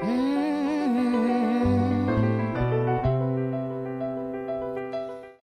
Mm.